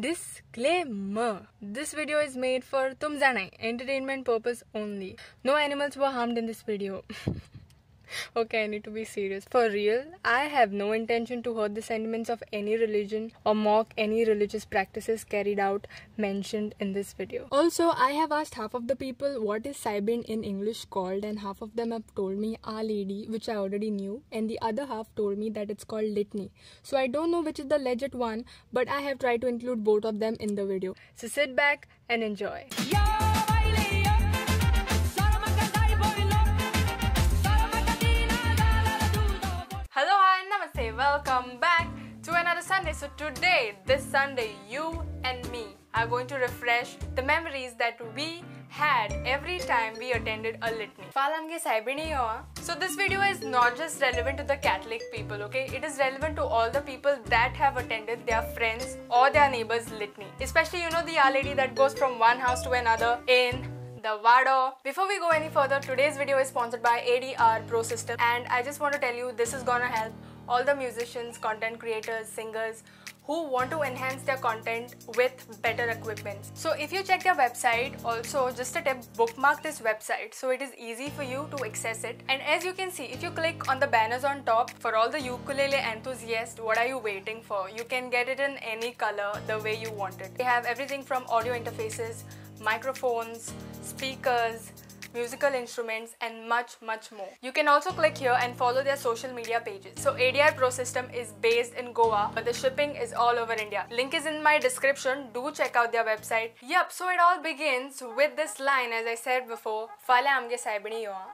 Disclaimer This video is made for tum janai entertainment purpose only. No animals were harmed in this video. okay, I need to be serious. For real, I have no intention to hurt the sentiments of any religion or mock any religious practices carried out mentioned in this video. Also, I have asked half of the people what is Saibin in English called, and half of them have told me Our Lady, which I already knew, and the other half told me that it's called Litany. So I don't know which is the legit one, but I have tried to include both of them in the video. So sit back and enjoy. Hello, So today, this Sunday, you and me are going to refresh the memories that we had every time we attended a litany. Saibiniyo. Oh. So this video is not just relevant to the Catholic people, okay? It is relevant to all the people that have attended their friends or their neighbors' litany. Especially, you know, the Our Lady that goes from one house to another in the Vado. Before we go any further, today's video is sponsored by ADR Pro System and I just want to tell you this is gonna help all the musicians, content creators, singers who want to enhance their content with better equipment. So if you check their website, also just a tip, bookmark this website so it is easy for you to access it. And as you can see, if you click on the banners on top, for all the ukulele enthusiasts, what are you waiting for? You can get it in any color the way you want it. They have everything from audio interfaces, microphones, speakers, musical instruments and much much more. You can also click here and follow their social media pages. So ADR Pro System is based in Goa but the shipping is all over India. Link is in my description. Do check out their website. Yep, so it all begins with this line as I said before. Amge.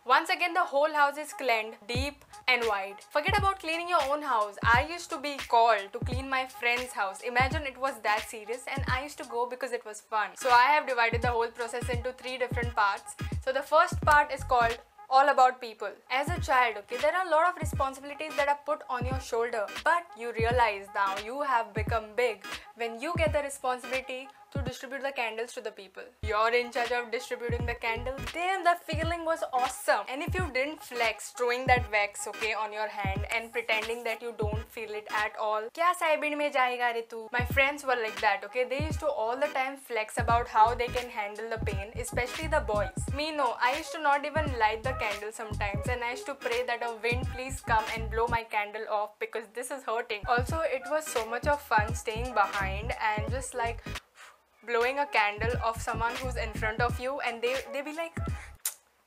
Once again the whole house is cleaned deep and wide. Forget about cleaning your own house. I used to be called to clean my friend's house. Imagine it was that serious and I used to go because it was fun. So I have divided the whole process into three different parts. So the first part is called all about people. As a child, okay, there are a lot of responsibilities that are put on your shoulder, but you realize now you have become big when you get the responsibility to distribute the candles to the people. You're in charge of distributing the candles. Damn, that feeling was awesome. And if you didn't flex, throwing that wax, okay, on your hand and pretending that you don't feel it at all. Kya saibin mein jayega re tu? My friends were like that, okay? They used to all the time flex about how they can handle the pain, especially the boys. Me, no. I used to not even light the candle sometimes and I used to pray that a wind please come and blow my candle off because this is hurting. Also, it was so much of fun staying behind and just like blowing a candle of someone who's in front of you and they they be like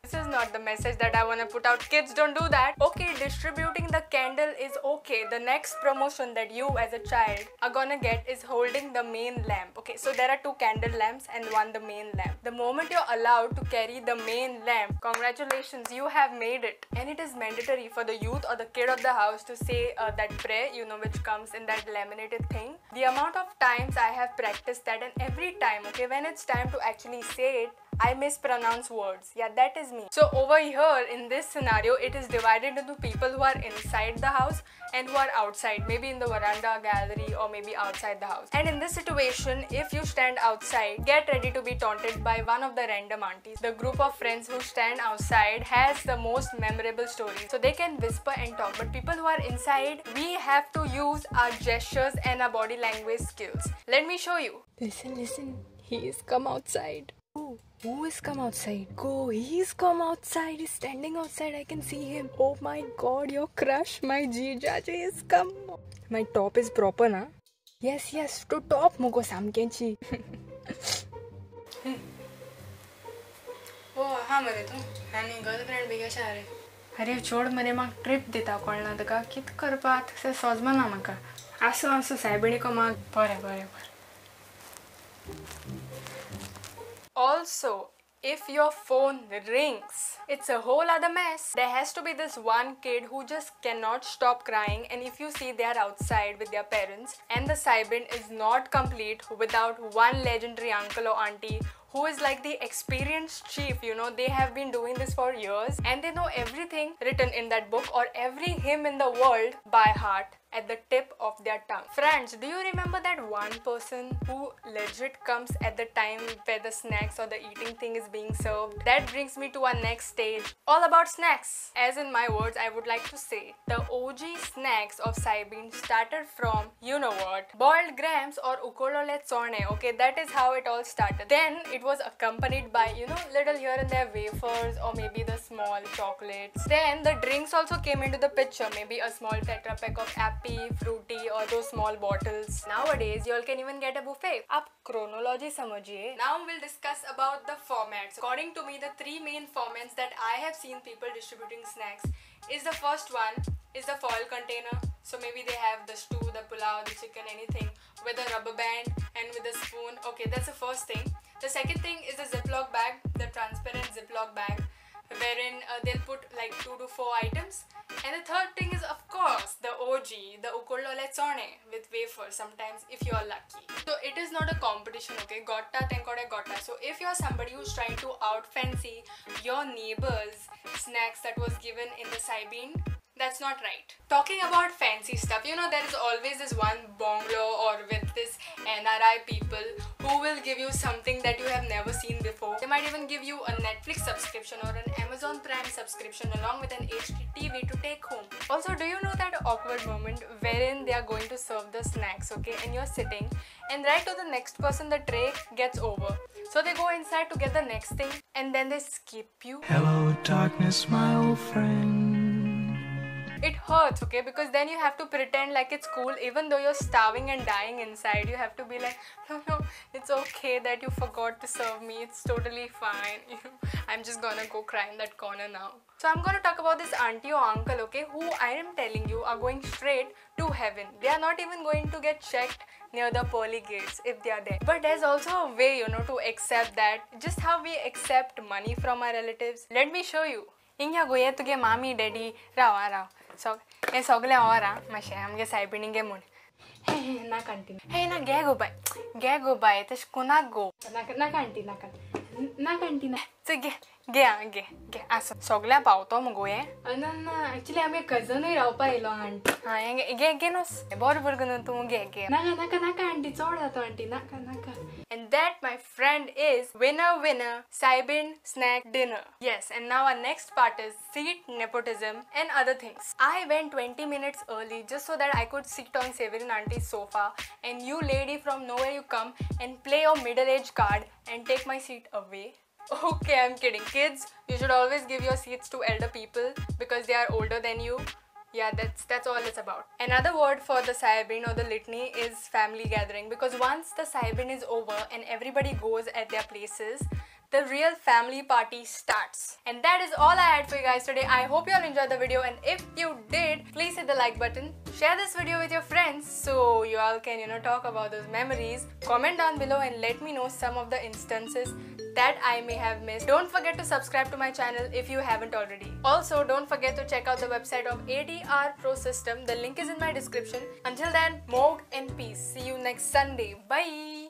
this is not the message that I want to put out. Kids, don't do that. Okay, distributing the candle is okay. The next promotion that you as a child are gonna get is holding the main lamp. Okay, so there are two candle lamps and one the main lamp. The moment you're allowed to carry the main lamp, congratulations, you have made it. And it is mandatory for the youth or the kid of the house to say uh, that prayer, you know, which comes in that laminated thing. The amount of times I have practiced that and every time, okay, when it's time to actually say it, I mispronounce words. Yeah, that is me. So over here in this scenario, it is divided into people who are inside the house and who are outside, maybe in the veranda, gallery or maybe outside the house. And in this situation, if you stand outside, get ready to be taunted by one of the random aunties. The group of friends who stand outside has the most memorable stories. So they can whisper and talk. But people who are inside, we have to use our gestures and our body language skills. Let me show you. Listen, listen. He's come outside. Ooh. Who has come outside? Go, he's come outside. He's standing outside. I can see him. Oh my god, your crush, my Jijaji has come. My top is proper, na? Yes, yes, to top mugo samkenchi. ओ हा मरे तू आनी girlfriend B कशें रे अरे चोड मरे म्हाका ट्रीप दिता कळना तुका कित करपाक तशें सोजमना म्हाका आसूं आसूं सायबिणी को म्हाका बरें बरें बरें Also, if your phone rings, it's a whole other mess. There has to be this one kid who just cannot stop crying and if you see they are outside with their parents and the Saibin is not complete without one legendary uncle or auntie who is like the experienced chief you know they have been doing this for years and they know everything written in that book or every hymn in the world by heart at the tip of their tongue. Friends, do you remember that one person who legit comes at the time where the snacks or the eating thing is being served? That brings me to our next stage, all about snacks. As in my words, I would like to say the OG snacks of Saibin started from, you know what, boiled grams or ukolole tsone. Okay, that is how it all started. Then it was accompanied by, you know, little here and there wafers or maybe the small chocolates. Then the drinks also came into the picture. Maybe a small tetra pack of Appy, Frooti or those small bottles. Nowadays, you all can even get a buffet. Up chronology samajhiye. Now we'll discuss about the formats. According to me, the three main formats that I have seen people distributing snacks is the first one is the foil container. So maybe they have the stew, the pulao, the chicken, anything with a rubber band and with a spoon. Okay, that's the first thing. The second thing is the Ziploc bag, the transparent Ziploc bag wherein uh, they'll put like two to four items. And the third thing is of course the OG, the ukolole tsone with wafer sometimes if you are lucky. So it is not a competition, okay? Gotta tenkode gotta. So if you're somebody who's trying to out fancy your neighbor's snacks that was given in the Saibin, that's not right. Talking about fancy stuff, you know, there is always this one bonglo or with this NRI people who will give you something that you have never seen before. They might even give you a Netflix subscription or an Amazon Prime subscription along with an HD TV to take home. Also, do you know that awkward moment wherein they are going to serve the snacks, okay, and you're sitting and right to the next person the tray gets over. So they go inside to get the next thing and then they skip you. Hello, darkness, my old friend it hurts okay because then you have to pretend like it's cool even though you're starving and dying inside you have to be like no no it's okay that you forgot to serve me. It's totally fine. I'm just gonna go cry in that corner now. So I'm gonna talk about this auntie or uncle, okay, who I am telling you are going straight to heaven. They are not even going to get checked near the pearly gates if they are there. But there's also a way, you know, to accept that. Just how we accept money from our relatives. Let me show you. ಹಿಂಗೆ ಗೊಯ್ಯ ತುಗೆ mami, daddy, rawa rawa. So, ಏ ಸೊಗಲೆ ಅವರ ಮಶೆ ನಮಗೆ ಸಾಯ್ಬಿಣಿಗೆ నాకంటి హే నా గే గోబాయ్ గే గోబాయ్ తశ नाका go నాక నాకంటి नाका नाकांटी ना गे गे आं घे घे आसा सगल्या पावतो मुगो हे ना ना एक्चुली आमी कजनूय रावपा येयलो आंटी हां घे गे गे नोस बरो बरो न्हू तूं गे गे नाका नाका नाका आंटी चड जाता आंटी नाका नाका And that, my friend, is winner winner Saibin snack dinner. Yes, and now our next part is seat nepotism and other things. I went 20 minutes early just so that I could sit on Severin auntie's sofa and you lady from nowhere you come and play your middle age card and take my seat away. Okay, I'm kidding. Kids, you should always give your seats to elder people because they are older than you yeah that's that's all it's about another word for the saibin or the litany is family gathering because once the saibin is over and everybody goes at their places the real family party starts. And that is all I had for you guys today. I hope you all enjoyed the video and if you did, please hit the like button. Share this video with your friends so you all can, you know, talk about those memories. Comment down below and let me know some of the instances that I may have missed. Don't forget to subscribe to my channel if you haven't already. Also, don't forget to check out the website of ADR Pro System. The link is in my description. Until then, Mog and peace. See you next Sunday. Bye!